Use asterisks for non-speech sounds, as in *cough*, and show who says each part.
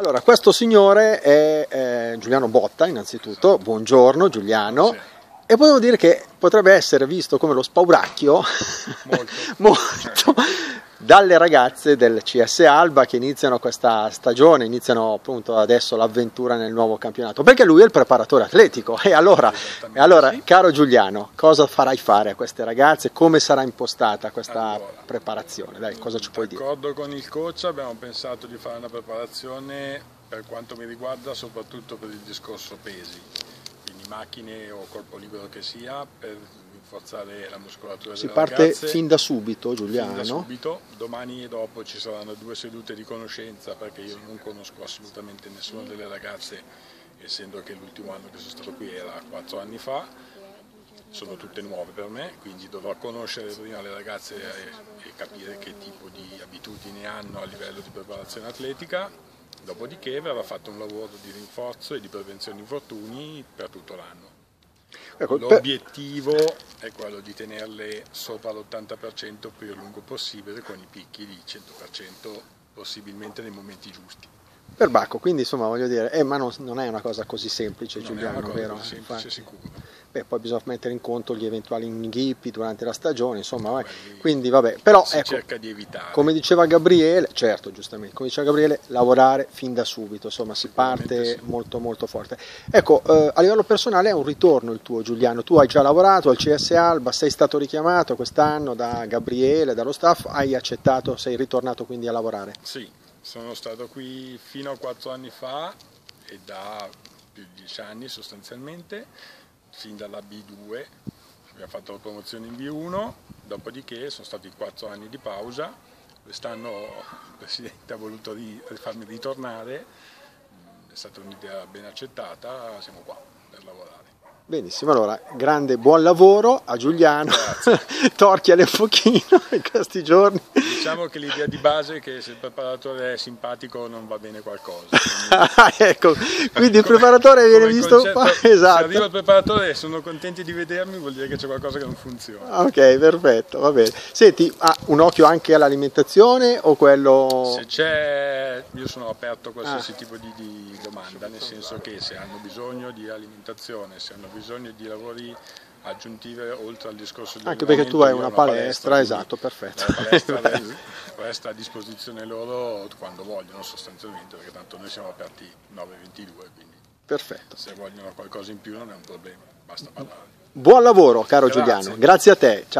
Speaker 1: Allora, questo signore è eh, Giuliano Botta, innanzitutto, buongiorno Giuliano, e potevo dire che potrebbe essere visto come lo spauracchio.
Speaker 2: Molto. *laughs*
Speaker 1: molto dalle ragazze del CS Alba che iniziano questa stagione, iniziano appunto adesso l'avventura nel nuovo campionato, perché lui è il preparatore atletico. E allora, e allora
Speaker 2: sì.
Speaker 1: caro Giuliano, cosa farai fare a queste ragazze? Come sarà impostata questa
Speaker 2: Allora,
Speaker 1: preparazione? Dai, cosa ci puoi dire?
Speaker 2: D'accordo con il coach abbiamo pensato di fare una preparazione per quanto mi riguarda soprattutto per il discorso pesi, quindi macchine o corpo libero che sia per rinforzare la muscolatura
Speaker 1: Si parte
Speaker 2: ragazze.
Speaker 1: fin da subito,
Speaker 2: fin
Speaker 1: Giuliano.
Speaker 2: da subito, domani e dopo ci saranno due sedute di conoscenza perché io non conosco assolutamente nessuna delle ragazze, essendo che l'ultimo anno che sono stato qui era quattro anni fa, sono tutte nuove per me, quindi dovrò conoscere prima le ragazze e, e capire che tipo di abitudini hanno a livello di preparazione atletica, dopodiché verrà fatto un lavoro di rinforzo e di prevenzione infortuni per tutto l'anno.
Speaker 1: Ecco,
Speaker 2: L'obiettivo è quello di tenerle sopra l'80% più a lungo possibile con i picchi di 100% possibilmente nei momenti giusti.
Speaker 1: Per Bacco, quindi insomma voglio dire, eh, ma non, non è una cosa così semplice
Speaker 2: Non è
Speaker 1: Giuliano,
Speaker 2: una cosa
Speaker 1: vero?
Speaker 2: così semplice
Speaker 1: Infatti.
Speaker 2: sicuro.
Speaker 1: Beh, poi bisogna mettere in conto gli eventuali inghippi durante la stagione, insomma, vabbè. Quindi vabbè, però
Speaker 2: si
Speaker 1: ecco,
Speaker 2: cerca di evitare.
Speaker 1: come diceva Gabriele, certo, giustamente, come diceva Gabriele, lavorare fin da subito, insomma, si parte
Speaker 2: sì.
Speaker 1: molto molto forte. Ecco, eh, a livello personale è un ritorno il tuo Giuliano, tu hai già lavorato al CS Alba, sei stato richiamato quest'anno da Gabriele, dallo staff, hai accettato, sei ritornato quindi a lavorare.
Speaker 2: Sì, sono stato qui fino a quattro anni fa e da più di dieci anni sostanzialmente, fin dalla B2, abbiamo fatto la promozione in B1, dopodiché sono stati quattro anni di pausa, quest'anno il Presidente ha voluto farmi ritornare, è stata un'idea ben accettata, siamo qua per lavorare.
Speaker 1: Benissimo, allora grande buon lavoro a Giuliano, *laughs* torchiale un pochino *laughs* in questi giorni.
Speaker 2: Diciamo che l'idea di base è che se il preparatore è simpatico non va bene qualcosa. *laughs* quindi-
Speaker 1: ecco, quindi il preparatore viene visto
Speaker 2: concetto,
Speaker 1: qua,
Speaker 2: Se arriva
Speaker 1: esatto.
Speaker 2: il preparatore e sono contenti di vedermi, vuol dire che c'è qualcosa che non funziona.
Speaker 1: Ok, perfetto, va bene. Senti, ha un occhio anche all'alimentazione o quello...
Speaker 2: Se c'è, io sono aperto a qualsiasi
Speaker 1: Ah.
Speaker 2: tipo di, di domanda, nel senso che se hanno bisogno di alimentazione, se hanno bisogno di lavori aggiuntivi oltre al discorso di
Speaker 1: Anche perché tu hai una
Speaker 2: ho
Speaker 1: palestra,
Speaker 2: quindi
Speaker 1: esatto, perfetto.
Speaker 2: La palestra *laughs* resta- resta a disposizione loro quando vogliono sostanzialmente, perché tanto noi siamo aperti 9-22, quindi
Speaker 1: Perfetto.
Speaker 2: se vogliono qualcosa in più non è un problema, basta parlare.
Speaker 1: Buon lavoro, caro
Speaker 2: Grazie.
Speaker 1: Giuliano. Grazie a te. Ciao.